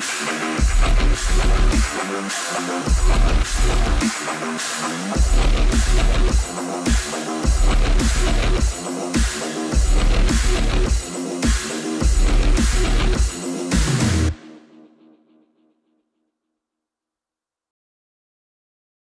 I'm